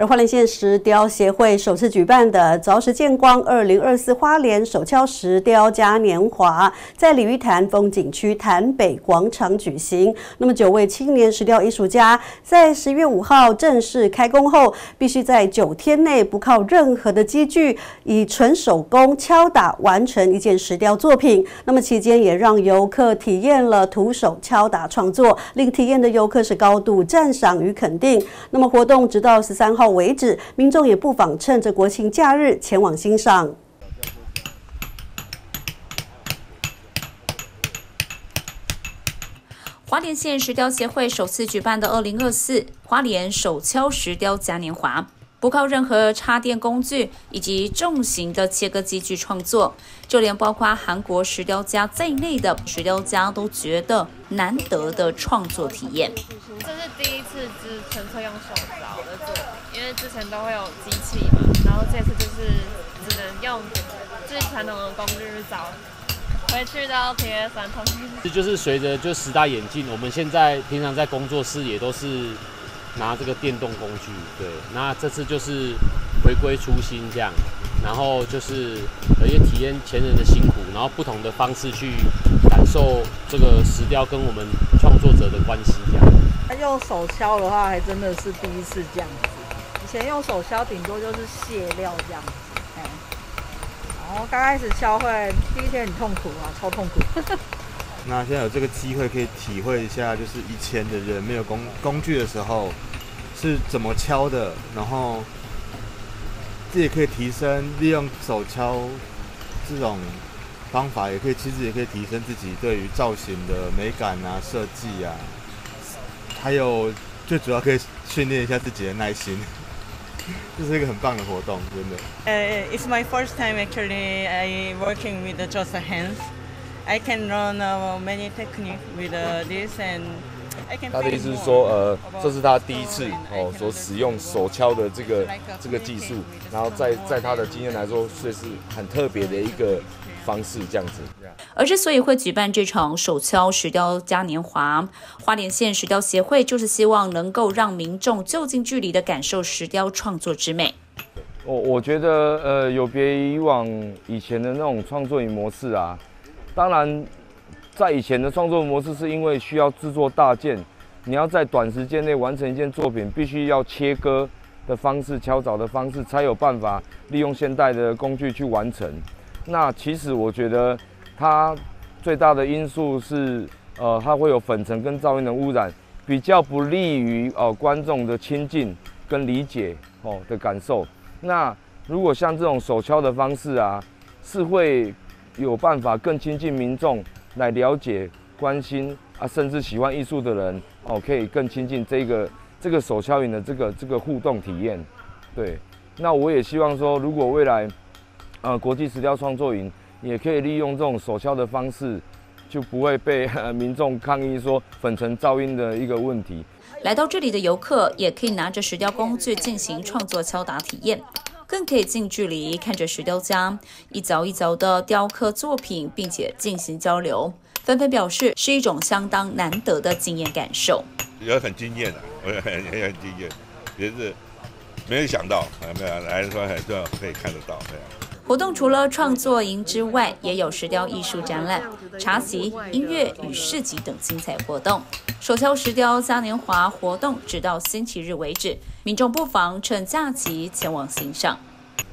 而花莲县石雕协会首次举办的“凿石见光”二零二四花莲手敲石雕嘉年华，在鲤鱼潭风景区潭北广场举行。那么九位青年石雕艺术家在十月五号正式开工后，必须在九天内不靠任何的机具，以纯手工敲打完成一件石雕作品。那么期间也让游客体验了徒手敲打创作，令体验的游客是高度赞赏与肯定。那么活动直到十三号为止，民众也不妨趁着国庆假日前往欣赏。华莲县石雕协会首次举办的二零二四华莲手敲石雕嘉年华，不靠任何插电工具以及重型的切割机具创作，就连包括韩国石雕家在内的石雕家都觉得难得的创作体验。这是第一次只纯粹用手凿的作品，因为之前都会有机器嘛，然后这次就是只能用最传统的工具去凿。回去都要贴三通。这就是随着就时代演进，我们现在平常在工作室也都是拿这个电动工具，对。那这次就是回归初心这样，然后就是也体验前人的辛苦，然后不同的方式去感受这个石雕跟我们创作者的关系这样。他用手敲的话，还真的是第一次这样子。以前用手敲，顶多就是卸料这样。子，哎，然后刚开始敲会第一天很痛苦啊，超痛苦。那现在有这个机会可以体会一下，就是以前的人没有工工具的时候是怎么敲的，然后自己可以提升，利用手敲这种方法，也可以其实也可以提升自己对于造型的美感啊、设计啊，还有最主要可以训练一下自己的耐心。这是一个很棒的活动，真的。呃，It's my first time actually I working with just hands. I can learn many techniques with this and. 他的意思是说，呃，这是他第一次哦所使用手敲的这个这个技术，然后在在他的经验来说，算是很特别的一个。方式这样子，而之所以会举办这场手敲石雕嘉年华，花莲县石雕协会就是希望能够让民众就近距离的感受石雕创作之美。我我觉得，呃，有别以往以前的那种创作与模式啊。当然，在以前的创作模式，是因为需要制作大件，你要在短时间内完成一件作品，必须要切割的方式、敲凿的方式，才有办法利用现代的工具去完成。那其实我觉得，它最大的因素是，呃，它会有粉尘跟噪音的污染，比较不利于呃观众的亲近跟理解哦的感受。那如果像这种手敲的方式啊，是会有办法更亲近民众，来了解、关心啊，甚至喜欢艺术的人哦，可以更亲近这个这个手敲影的这个这个互动体验。对，那我也希望说，如果未来。呃，国际石雕创作营也可以利用这种手敲的方式，就不会被 民众抗议说粉尘噪音的一个问题。来到这里的游客也可以拿着石雕工具进行创作敲打体验，更可以近距离看着石雕家一凿一凿的雕刻作品，并且进行交流。纷纷表示是一种相当难得的经验感受。也很惊艳啊，我也很很惊艳，也是没有想到，没有来的时候还这样可以看得到，这样。活动除了创作营之外，也有石雕艺术展览、茶席、音乐与市集等精彩活动。手敲石雕嘉年华活动直到星期日为止，民众不妨趁假期前往欣赏。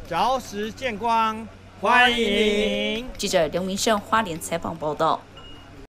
凿石见光，欢迎！记者刘明胜花莲采访报道。